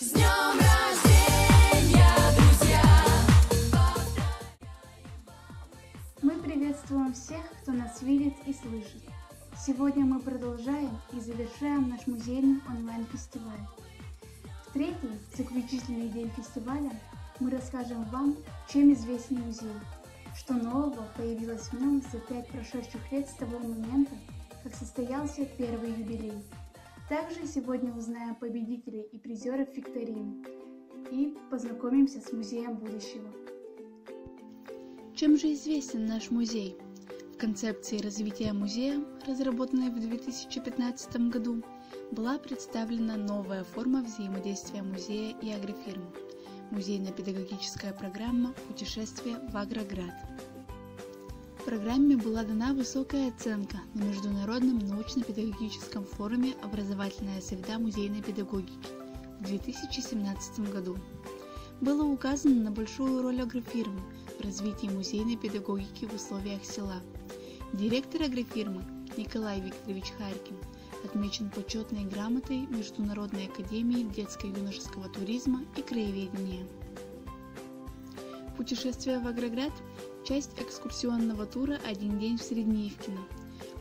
С днем рождения, друзья! Мы приветствуем всех, кто нас видит и слышит. Сегодня мы продолжаем и завершаем наш музейный онлайн-фестиваль. В третий, заключительный день фестиваля, мы расскажем вам, чем известен музей, что нового появилось в нем за пять прошедших лет с того момента, как состоялся первый юбилей. Также сегодня узнаем победителей и призеров викторины и познакомимся с музеем будущего. Чем же известен наш музей? В концепции развития музея, разработанной в 2015 году, была представлена новая форма взаимодействия музея и агрофирмы – музейно-педагогическая программа «Путешествие в Агроград». Программе была дана высокая оценка на Международном научно-педагогическом форуме «Образовательная среда музейной педагогики» в 2017 году. Было указано на большую роль агрофирмы в развитии музейной педагогики в условиях села. Директор агрофирмы Николай Викторович Харькин отмечен почетной грамотой Международной академии детско-юношеского туризма и краеведения. Путешествие в Агроград – часть экскурсионного тура «Один день в Среднеевкино».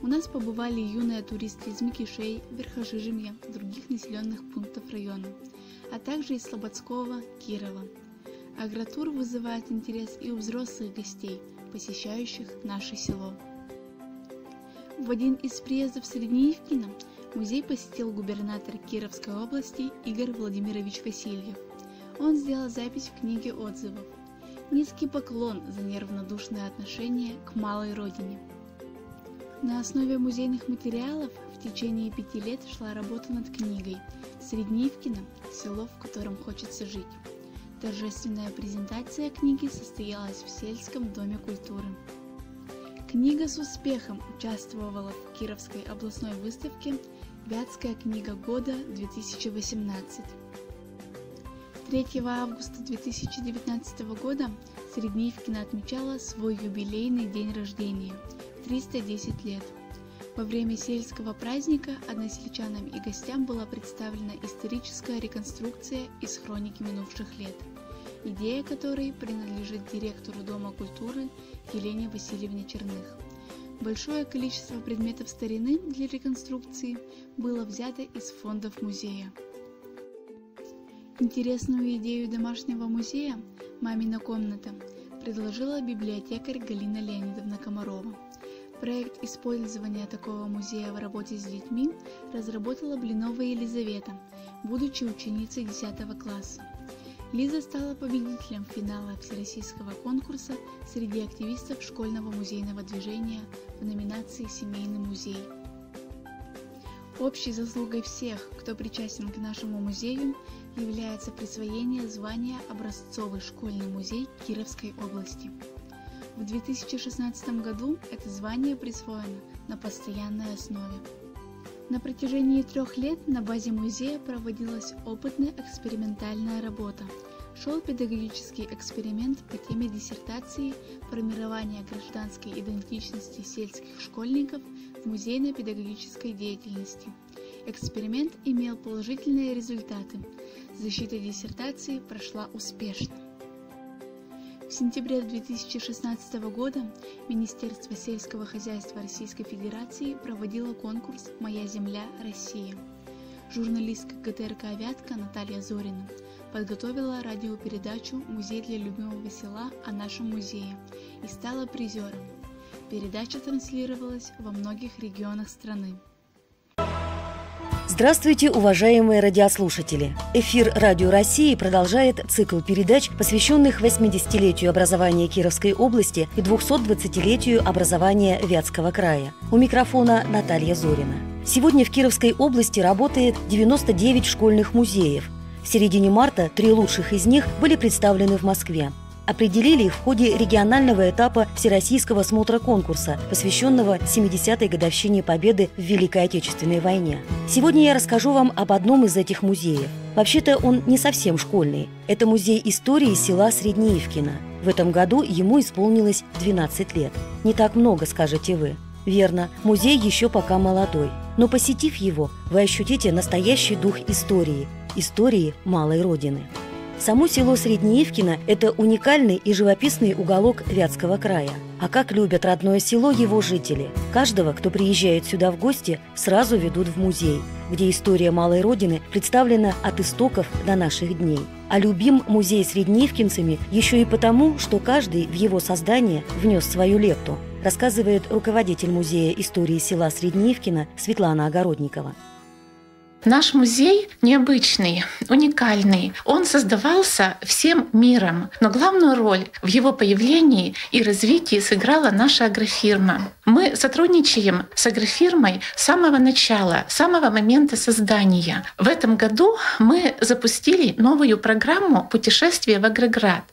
У нас побывали юные туристы из Микишей, Верхожижемья, других населенных пунктов района, а также из Слободского, Кирова. Агротур вызывает интерес и у взрослых гостей, посещающих наше село. В один из приездов в Среднеевкино музей посетил губернатор Кировской области Игорь Владимирович Васильев. Он сделал запись в книге отзывов Низкий поклон за неравнодушное отношение к малой родине. На основе музейных материалов в течение пяти лет шла работа над книгой «Среднивкино. Село, в котором хочется жить». Торжественная презентация книги состоялась в сельском доме культуры. Книга с успехом участвовала в Кировской областной выставке «Вятская книга года 2018». 3 августа 2019 года Среднеевкина отмечала свой юбилейный день рождения – 310 лет. Во время сельского праздника односельчанам и гостям была представлена историческая реконструкция из хроники минувших лет, идея которой принадлежит директору Дома культуры Елене Васильевне Черных. Большое количество предметов старины для реконструкции было взято из фондов музея. Интересную идею домашнего музея «Мамина комната» предложила библиотекарь Галина Леонидовна Комарова. Проект использования такого музея в работе с детьми разработала Блинова Елизавета, будучи ученицей 10 класса. Лиза стала победителем финала Всероссийского конкурса среди активистов школьного музейного движения в номинации «Семейный музей». Общей заслугой всех, кто причастен к нашему музею, является присвоение звания «Образцовый школьный музей Кировской области». В 2016 году это звание присвоено на постоянной основе. На протяжении трех лет на базе музея проводилась опытная экспериментальная работа. Шел педагогический эксперимент по теме диссертации «Формирование гражданской идентичности сельских школьников музейно-педагогической деятельности». Эксперимент имел положительные результаты. Защита диссертации прошла успешно. В сентябре 2016 года Министерство сельского хозяйства Российской Федерации проводило конкурс «Моя земля. Россия». Журналистка ГТРК «Вятка» Наталья Зорина подготовила радиопередачу «Музей для любимого села» о нашем музее и стала призером. Передача транслировалась во многих регионах страны. Здравствуйте, уважаемые радиослушатели! Эфир Радио России продолжает цикл передач, посвященных 80-летию образования Кировской области и 220-летию образования Вятского края. У микрофона Наталья Зорина. Сегодня в Кировской области работает 99 школьных музеев. В середине марта три лучших из них были представлены в Москве определили в ходе регионального этапа Всероссийского смотра конкурса, посвященного 70-й годовщине Победы в Великой Отечественной войне. Сегодня я расскажу вам об одном из этих музеев. Вообще-то он не совсем школьный. Это музей истории села Среднеевкино. В этом году ему исполнилось 12 лет. Не так много, скажете вы. Верно, музей еще пока молодой. Но посетив его, вы ощутите настоящий дух истории истории малой родины. Само село Среднеивкино – это уникальный и живописный уголок Вятского края. А как любят родное село его жители. Каждого, кто приезжает сюда в гости, сразу ведут в музей, где история малой родины представлена от истоков до наших дней. А любим музей среднеивкинцами еще и потому, что каждый в его создание внес свою лепту, рассказывает руководитель музея истории села Среднеивкино Светлана Огородникова. Наш музей необычный, уникальный. Он создавался всем миром, но главную роль в его появлении и развитии сыграла наша агрофирма. Мы сотрудничаем с агрофирмой с самого начала, с самого момента создания. В этом году мы запустили новую программу «Путешествие в Агроград».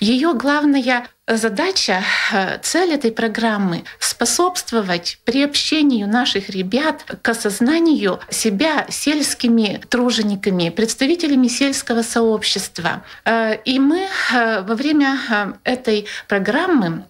Ее главная Задача, э, цель этой программы — способствовать приобщению наших ребят к осознанию себя сельскими тружениками, представителями сельского сообщества. Э, и мы э, во время этой программы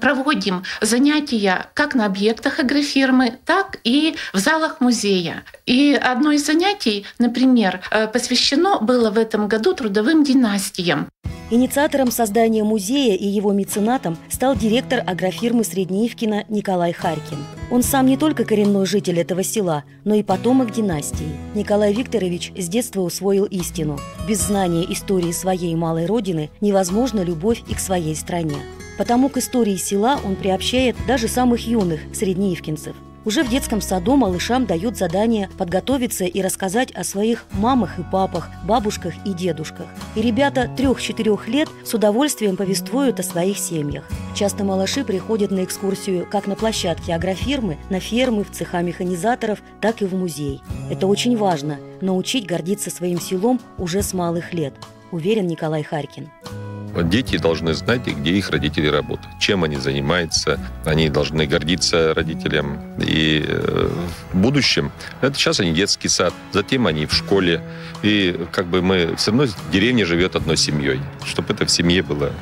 проводим занятия как на объектах агрофирмы, так и в залах музея. И одно из занятий, например, посвящено было в этом году трудовым династиям. Инициатором создания музея и его меценатом стал директор агрофирмы Среднеивкина Николай Харькин. Он сам не только коренной житель этого села, но и потомок династии. Николай Викторович с детства усвоил истину. Без знания истории своей малой родины невозможна любовь и к своей стране. Потому к истории села он приобщает даже самых юных среднеивкинцев – уже в детском саду малышам дают задание подготовиться и рассказать о своих мамах и папах, бабушках и дедушках. И ребята трех-четырех лет с удовольствием повествуют о своих семьях. Часто малыши приходят на экскурсию как на площадке агрофирмы, на фермы, в цеха механизаторов, так и в музей. Это очень важно – научить гордиться своим селом уже с малых лет, уверен Николай Харькин. Дети должны знать, где их родители работают, чем они занимаются. Они должны гордиться родителям. И э, в будущем, это сейчас они детский сад, затем они в школе. И как бы мы все равно в деревне живет одной семьей, чтобы это в семье было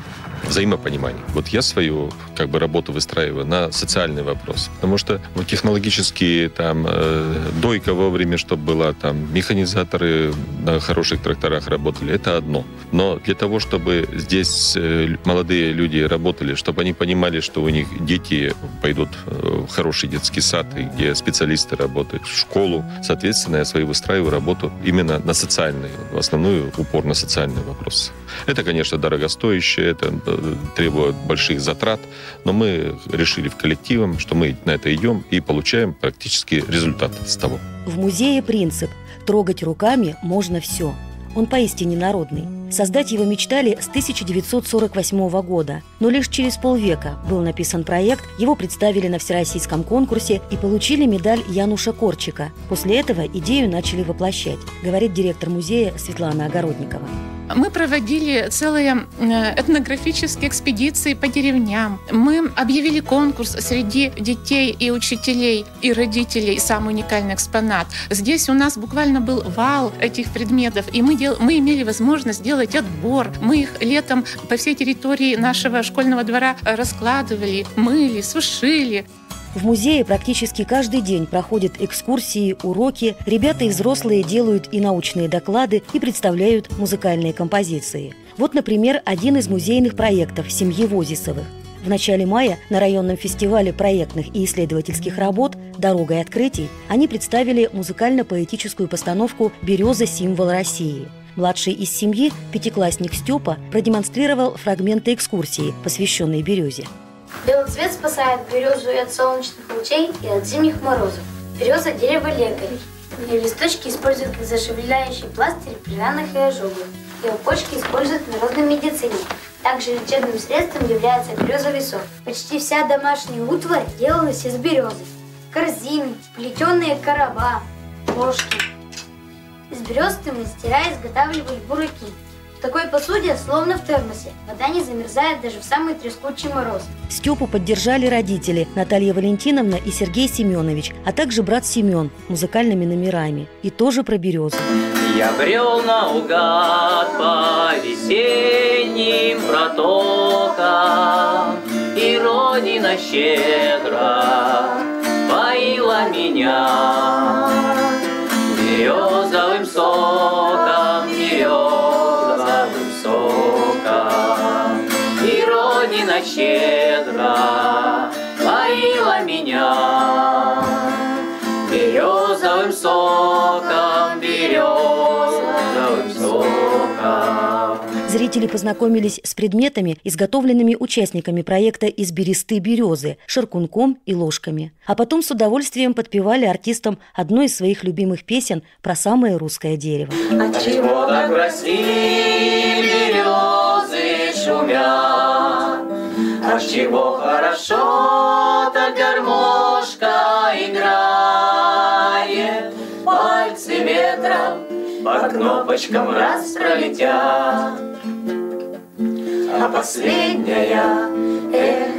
взаимопонимание. Вот я свою как бы работу выстраиваю на социальный вопрос, потому что ну, технологические там э, дойка вовремя, чтобы была там механизаторы на хороших тракторах работали, это одно. Но для того, чтобы здесь э, молодые люди работали, чтобы они понимали, что у них дети пойдут э, в хороший детский сад, где специалисты работают, в школу, соответственно, я свою выстраиваю работу именно на социальный, в основную упор на социальный вопрос. Это, конечно, дорогостоящее, это требует больших затрат, но мы решили в коллективом, что мы на это идем и получаем практически результат с того. В музее принцип «трогать руками можно все». Он поистине народный. Создать его мечтали с 1948 года, но лишь через полвека был написан проект, его представили на всероссийском конкурсе и получили медаль Януша Корчика. После этого идею начали воплощать, говорит директор музея Светлана Огородникова. Мы проводили целые э, этнографические экспедиции по деревням. Мы объявили конкурс среди детей и учителей и родителей «Самый уникальный экспонат». Здесь у нас буквально был вал этих предметов, и мы, дел... мы имели возможность сделать отбор. Мы их летом по всей территории нашего школьного двора раскладывали, мыли, сушили. В музее практически каждый день проходят экскурсии, уроки, ребята и взрослые делают и научные доклады, и представляют музыкальные композиции. Вот, например, один из музейных проектов семьи Возисовых. В начале мая на районном фестивале проектных и исследовательских работ «Дорога и открытий» они представили музыкально-поэтическую постановку «Береза – символ России». Младший из семьи, пятиклассник Степа, продемонстрировал фрагменты экскурсии, посвященной березе. Белый цвет спасает березу и от солнечных лучей, и от зимних морозов. Береза – дерево лекарей. Ее листочки используют как заживляющий пластырь при ранах и ожогах. Ее почки используют в народной медицине. Также лечебным средством является березовый сок. Почти вся домашняя утварь делалась из березы. Корзины, плетеные короба, ложки. Из березы мастера изготавливали бураки, в такой посуде, словно в термосе, вода не замерзает даже в самый трескучий мороз. Степу поддержали родители Наталья Валентиновна и Сергей Семенович, а также брат Семен музыкальными номерами. И тоже про березу. Я брел наугад по весенним протокам, И Родина щедро поила меня березовым щедро поила меня березовым соком, березовым соком. Зрители познакомились с предметами, изготовленными участниками проекта из бересты березы, ширкунком и ложками. А потом с удовольствием подпевали артистам одну из своих любимых песен про самое русское дерево. Отчего так в России березы шумят? Отчего хорошо так гармошка играет? Пальцы ветром по кнопочкам раз пролетят. А последняя, эх,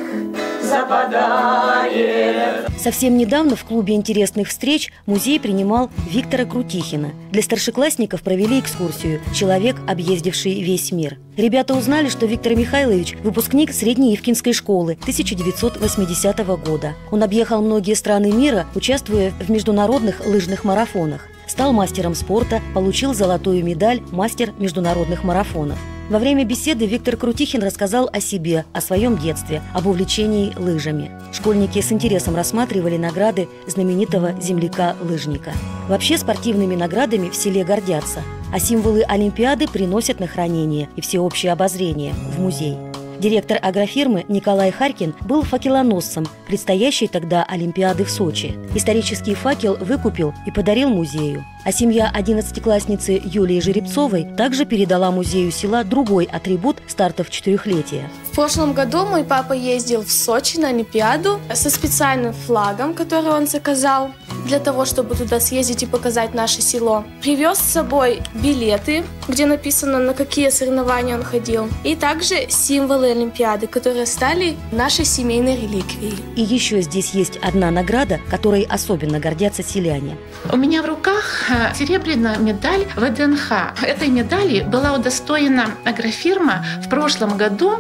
западает. Совсем недавно в клубе интересных встреч музей принимал Виктора Крутихина. Для старшеклассников провели экскурсию «Человек, объездивший весь мир». Ребята узнали, что Виктор Михайлович – выпускник Среднеивкинской школы 1980 года. Он объехал многие страны мира, участвуя в международных лыжных марафонах. Стал мастером спорта, получил золотую медаль «Мастер международных марафонов». Во время беседы Виктор Крутихин рассказал о себе, о своем детстве, об увлечении лыжами. Школьники с интересом рассматривали награды знаменитого земляка-лыжника. Вообще спортивными наградами в селе гордятся, а символы Олимпиады приносят на хранение и всеобщее обозрение в музей. Директор агрофирмы Николай Харькин был факелоносцем предстоящей тогда Олимпиады в Сочи. Исторический факел выкупил и подарил музею. А семья одиннадцатиклассницы Юлии Жеребцовой также передала музею села другой атрибут стартов четырехлетия. В прошлом году мой папа ездил в Сочи на Олимпиаду со специальным флагом, который он заказал для того, чтобы туда съездить и показать наше село. Привез с собой билеты, где написано, на какие соревнования он ходил, и также символы Олимпиады, которые стали нашей семейной реликвией. И еще здесь есть одна награда, которой особенно гордятся селяне. У меня в руках э, серебряная медаль ВДНХ. Этой медали была удостоена агрофирма в прошлом году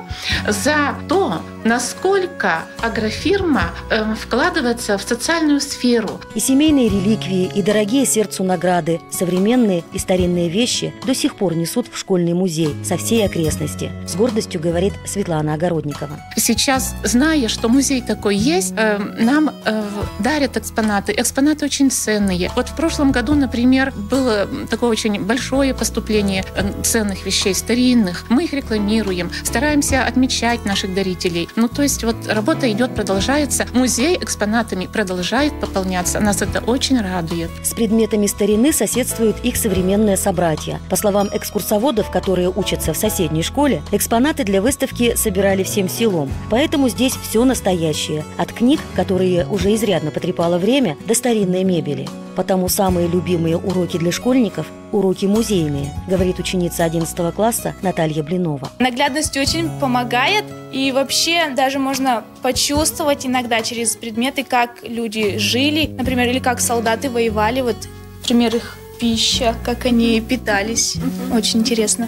за то, насколько агрофирма э, вкладывается в социальную сферу. И семейные реликвии, и дорогие сердцу награды, современные и старинные вещи до сих пор несут в школьный музей со всей окрестности. С гордостью говорит Светлана Огородникова. Сейчас, зная, что музей такой есть, э, нам э, дарят экспонаты. Экспонаты очень ценные. Вот в прошлом году, например, было такое очень большое поступление э, ценных вещей, старинных. Мы их рекламируем, стараемся отмечать наших дарителей. Ну, то есть вот работа идет, продолжается. Музей экспонатами продолжает пополняться. Нас это очень радует. С предметами старины соседствуют их современные собратья. По словам экскурсоводов, которые учатся в соседней школе, экспонаты для выставки собирали всем селом. Поэтому здесь все настоящее. От книг, которые уже изрядно потрепало время, до старинной мебели. Потому самые любимые уроки для школьников – уроки музейные, говорит ученица 11 класса Наталья Блинова. Наглядность очень помогает, и вообще даже можно почувствовать иногда через предметы, как люди жили, например, или как солдаты воевали, вот, например, их пища, как они питались. Очень интересно.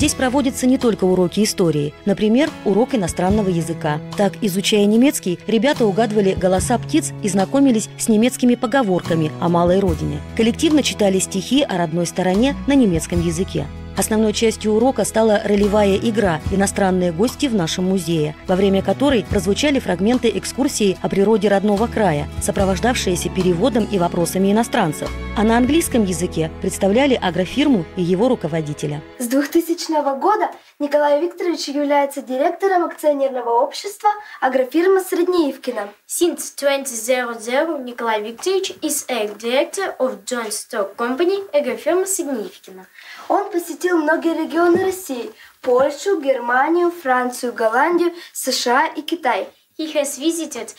Здесь проводятся не только уроки истории, например, урок иностранного языка. Так, изучая немецкий, ребята угадывали голоса птиц и знакомились с немецкими поговорками о малой родине. Коллективно читали стихи о родной стороне на немецком языке. Основной частью урока стала ролевая игра «Иностранные гости в нашем музее», во время которой прозвучали фрагменты экскурсии о природе родного края, сопровождавшиеся переводом и вопросами иностранцев. А на английском языке представляли агрофирму и его руководителя. С 2000 года Николай Викторович является директором акционерного общества агрофирма Среднеивкина. Since 2000, Nikolai Viktorovich is a director of joint stock company Agrofirma Сигнификина. Он посетил многие регионы России – Польшу, Германию, Францию, Голландию, США и Китай. He has visited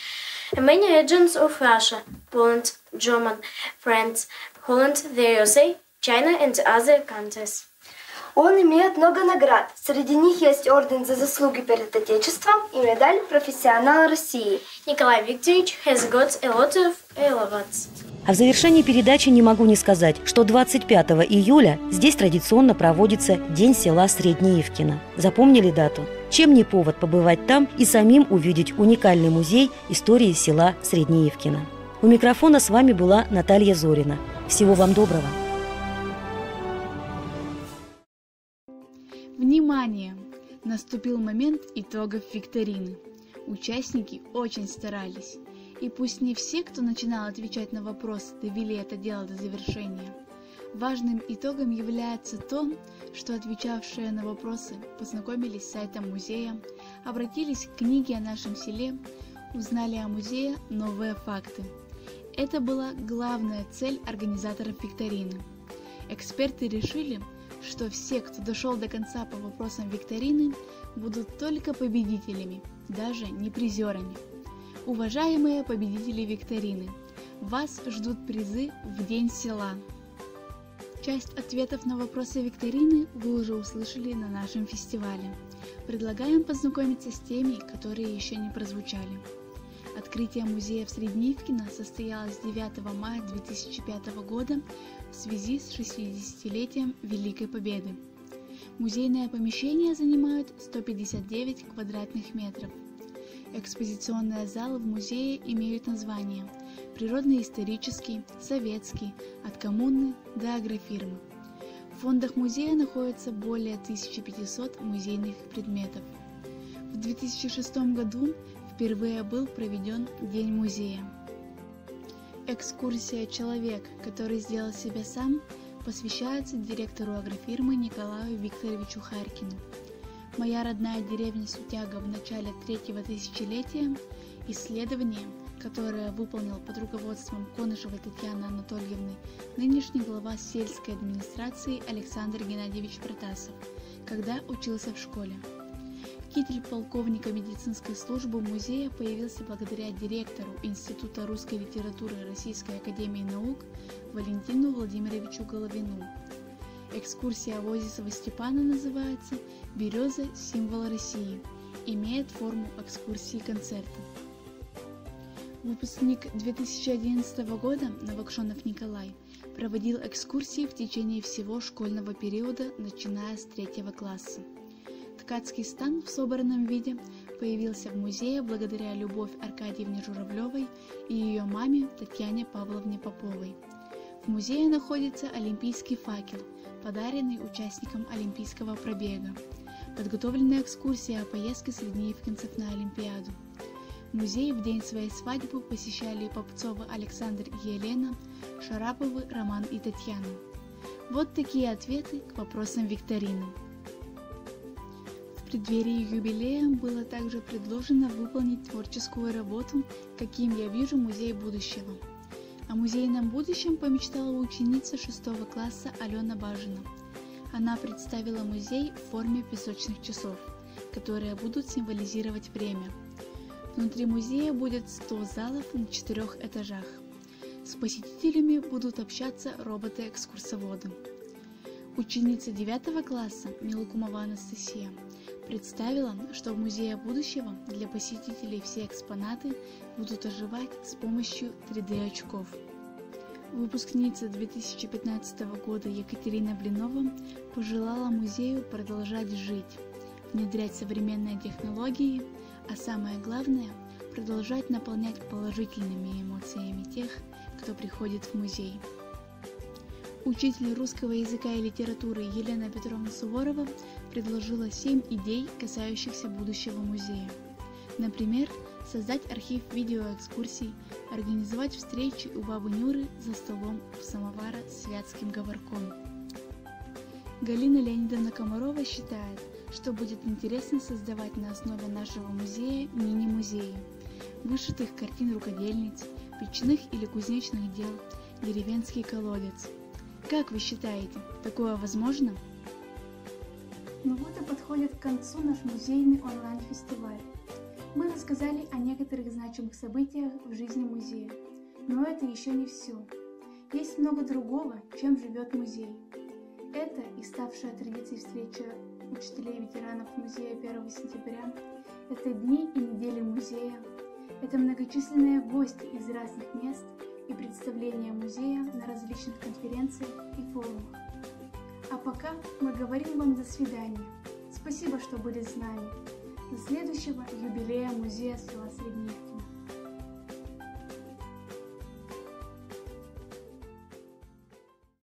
many regions of Russia, Poland, German, France, Holland, the USA, China and other countries. Он имеет много наград. Среди них есть орден за заслуги перед Отечеством и медаль профессионала России. Nikolai Viktorovich has got a lot of awards. А в завершении передачи не могу не сказать, что 25 июля здесь традиционно проводится День села Среднеивкино. Запомнили дату? Чем не повод побывать там и самим увидеть уникальный музей истории села Среднеивкино? У микрофона с вами была Наталья Зорина. Всего вам доброго! Внимание! Наступил момент итогов викторины. Участники очень старались. И пусть не все, кто начинал отвечать на вопросы, довели это дело до завершения. Важным итогом является то, что отвечавшие на вопросы познакомились с сайтом музея, обратились к книге о нашем селе, узнали о музее новые факты. Это была главная цель организаторов викторины. Эксперты решили, что все, кто дошел до конца по вопросам викторины, будут только победителями, даже не призерами. Уважаемые победители викторины, вас ждут призы в День села. Часть ответов на вопросы викторины вы уже услышали на нашем фестивале. Предлагаем познакомиться с теми, которые еще не прозвучали. Открытие музея в Среднивкино состоялось 9 мая 2005 года в связи с 60-летием Великой Победы. Музейное помещение занимает 159 квадратных метров. Экспозиционные залы в музее имеют названия природно-исторический, советский, от коммуны до агрофирмы. В фондах музея находится более 1500 музейных предметов. В 2006 году впервые был проведен День музея. Экскурсия «Человек, который сделал себя сам» посвящается директору агрофирмы Николаю Викторовичу Харькину. «Моя родная деревня Сутяга в начале третьего тысячелетия» – исследование, которое выполнил под руководством Конышевой Татьяны Анатольевны нынешний глава сельской администрации Александр Геннадьевич Протасов, когда учился в школе. Китель полковника медицинской службы музея появился благодаря директору Института русской литературы Российской академии наук Валентину Владимировичу Головину. Экскурсия Возисова Степана называется «Береза – символ России», имеет форму экскурсии концерта. Выпускник 2011 года Новокшонов Николай проводил экскурсии в течение всего школьного периода, начиная с третьего класса. Ткацкий стан в собранном виде появился в музее благодаря Любовь Аркадьевне Журавлевой и ее маме Татьяне Павловне Поповой. В музее находится олимпийский факел, подаренный участникам олимпийского пробега. Подготовлена экскурсия о поездке среднеевкинцев на Олимпиаду. Музей в день своей свадьбы посещали Попцова Александр и Елена, Шараповы Роман и Татьяна. Вот такие ответы к вопросам викторины преддверии юбилея было также предложено выполнить творческую работу «Каким я вижу музей будущего». О музейном будущем помечтала ученица 6 класса Алена Бажина. Она представила музей в форме песочных часов, которые будут символизировать время. Внутри музея будет 100 залов на четырех этажах. С посетителями будут общаться роботы-экскурсоводы. Ученица 9 класса Милукумова Анастасия представила, что в Музее будущего для посетителей все экспонаты будут оживать с помощью 3D-очков. Выпускница 2015 года Екатерина Блинова пожелала музею продолжать жить, внедрять современные технологии, а самое главное – продолжать наполнять положительными эмоциями тех, кто приходит в музей. Учитель русского языка и литературы Елена Петровна Суворова предложила семь идей, касающихся будущего музея. Например, создать архив видеоэкскурсий, организовать встречи у бабы Нюры за столом в самовара с вятским говорком. Галина Леонидовна Комарова считает, что будет интересно создавать на основе нашего музея мини-музеи, вышитых картин рукодельниц, печных или кузнечных дел, деревенский колодец – как вы считаете, такое возможно? Ну вот и подходит к концу наш музейный онлайн-фестиваль. Мы рассказали о некоторых значимых событиях в жизни музея. Но это еще не все. Есть много другого, чем живет музей. Это и ставшая традицией встреча учителей и ветеранов музея 1 сентября, это дни и недели музея, это многочисленные гости из разных мест – и представления музея на различных конференциях и форумах. А пока мы говорим вам до свидания. Спасибо, что были с нами. До следующего юбилея музея села Средневки.